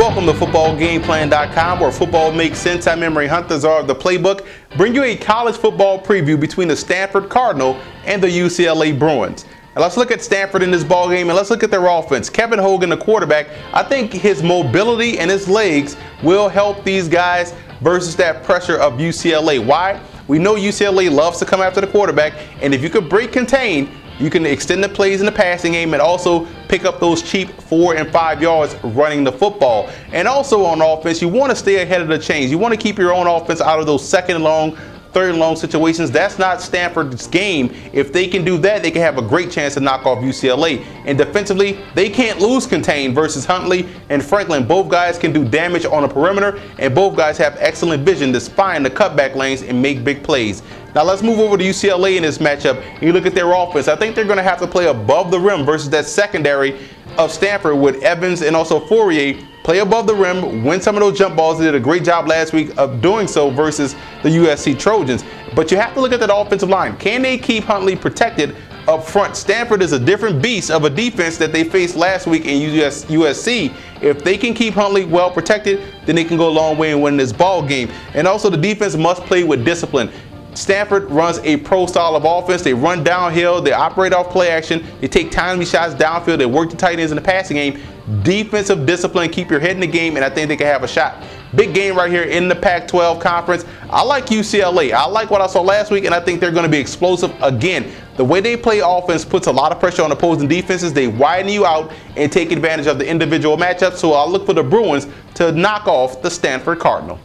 Welcome to FootballGamePlan.com, where football makes sense. I'm Emory Hunters are the playbook. Bring you a college football preview between the Stanford Cardinal and the UCLA Bruins. And let's look at Stanford in this ball game and let's look at their offense. Kevin Hogan, the quarterback, I think his mobility and his legs will help these guys versus that pressure of UCLA. Why? We know UCLA loves to come after the quarterback, and if you could break contain, you can extend the plays in the passing game and also pick up those cheap four and five yards running the football. And also on offense, you want to stay ahead of the chains. You want to keep your own offense out of those second long third and long situations. That's not Stanford's game. If they can do that, they can have a great chance to knock off UCLA. And defensively, they can't lose contain versus Hundley and Franklin. Both guys can do damage on the perimeter, and both guys have excellent vision to find the cutback lanes and make big plays. Now let's move over to UCLA in this matchup. You look at their offense. I think they're going to have to play above the rim versus that secondary of Stanford with Evans and also Fauria play above the rim, win some of those jump balls. They did a great job last week of doing so versus the USC Trojans. But you have to look at that offensive line. Can they keep Hundley protected up front? Stanford is a different beast of a defense that they faced last week in US, USC. If they can keep Hundley well protected, then they can go a long way in winning this ball game. And also the defense must play with discipline. Stanford runs a pro style of offense. They run downhill, they operate off play action, they take timely shots downfield, they work the tight ends in the passing game. Defensive discipline, keep your head in the game, and I think they can have a shot. Big game right here in the Pac 12 conference. I like UCLA. I like what I saw last week, and I think they're going to be explosive again. The way they play offense puts a lot of pressure on opposing defenses. They widen you out and take advantage of the individual matchups. So I'll look for the Bruins to knock off the Stanford Cardinal.